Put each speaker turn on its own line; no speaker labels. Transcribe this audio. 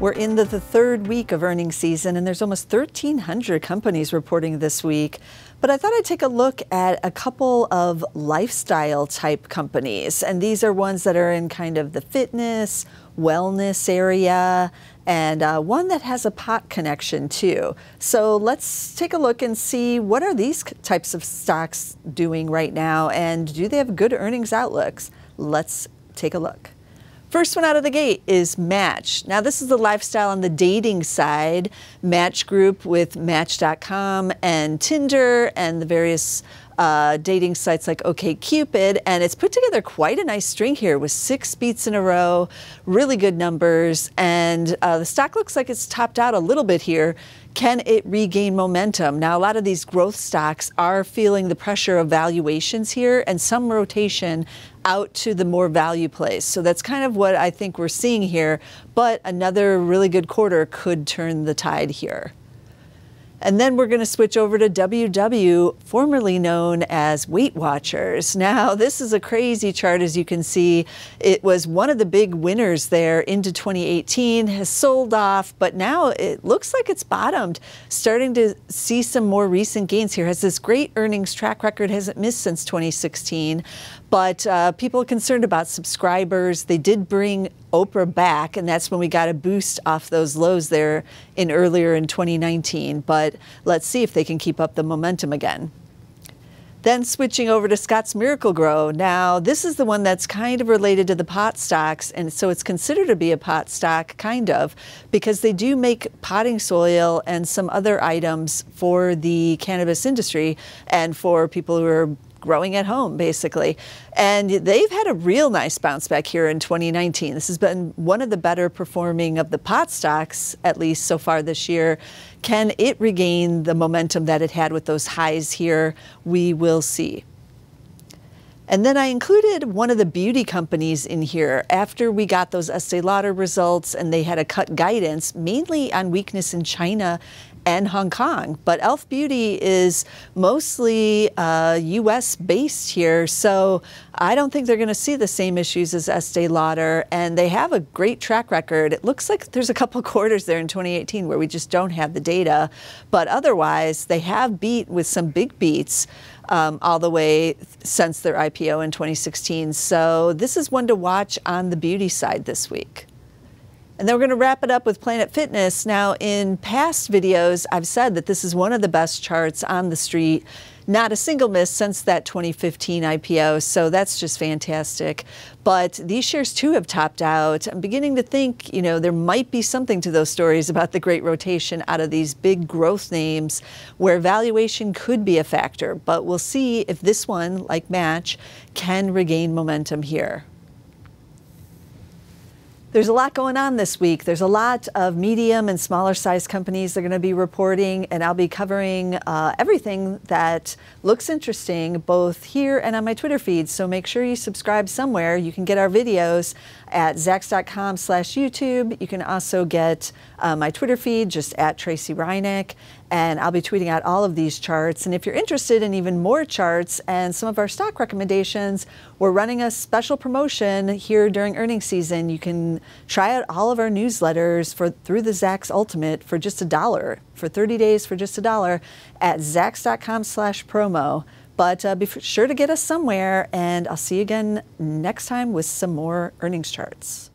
We're in the, the, third week of earnings season, and there's almost 1,300 companies reporting this week. But I thought I'd take a look at a couple of lifestyle type companies. And these are ones that are in kind of the fitness, wellness area, and uh, one that has a pot connection too. So let's take a look and see what are these types of stocks doing right now, and do they have good earnings outlooks? Let's take a look. First one out of the gate is Match. Now, this is the lifestyle on the dating side. Match Group with Match.com and Tinder and the various uh, dating sites like OKCupid, and it's put together quite a nice string here with six beats in a row, really good numbers, and uh, the stock looks like it's topped out a little bit here. Can it regain momentum? Now, a lot of these growth stocks are feeling the pressure of valuations here and some rotation out to the more value plays. So that's kind of what I think we're seeing here. But another really good quarter could turn the tide here. And then we're going to switch over to WW, formerly known as Weight Watchers. Now, this is a crazy chart, as you can see. It was one of the big winners there into 2018, has sold off, but now it looks like it's bottomed, starting to see some more recent gains here. Has this great earnings track record, hasn't missed since 2016. But uh, people are concerned about subscribers. They did bring Oprah back, and that's when we got a boost off those lows there in earlier in 2019. But let's see if they can keep up the momentum again. Then switching over to Scotts Miracle-Gro. Now, this is the one that's kind of related to the pot stocks, and so it's considered to be a pot stock, kind of, because they do make potting soil and some other items for the cannabis industry and for people who are growing at home, basically. And they've had a real nice bounce back here in 2019. This has been one of the better performing of the pot stocks, at least so far this year. Can it regain the momentum that it had with those highs here? We will see. And then I included one of the beauty companies in here after we got those Estee Lauder results and they had a cut guidance, mainly on weakness in China and Hong Kong. But e.l.f. Beauty is mostly uh, U.S. based here, so I don't think they're going to see the same issues as Estee Lauder. And they have a great track record. It looks like there's a couple quarters there in 2018 where we just don't have the data, but otherwise they have beat with some big beats. Um, all the way since their IPO in 2016. So, this is one to watch on the beauty side this week. And then we're going to wrap it up with Planet Fitness. Now, in past videos, I've said that this is one of the best charts on the street. Not a single miss since that 2015 IPO, so that's just fantastic. But these shares too have topped out. I'm beginning to think, you know, there might be something to those stories about the great rotation out of these big growth names where valuation could be a factor. But we'll see if this one, like Match, can regain momentum here. There's a lot going on this week. There's a lot of medium and smaller size companies that are going to be reporting, and I'll be covering uh, everything that looks interesting both here and on my Twitter feed. So make sure you subscribe somewhere. You can get our videos at zacks.com slash YouTube. You can also get uh, my Twitter feed just at Tracy Ryniec and I'll be tweeting out all of these charts. And if you're interested in even more charts and some of our stock recommendations, we're running a special promotion here during earnings season. You can try out all of our newsletters for through the Zacks Ultimate for just a dollar, for 30 days for just a dollar at zacks.com slash promo. But uh, be sure to get us somewhere, and I'll see you again next time with some more earnings charts.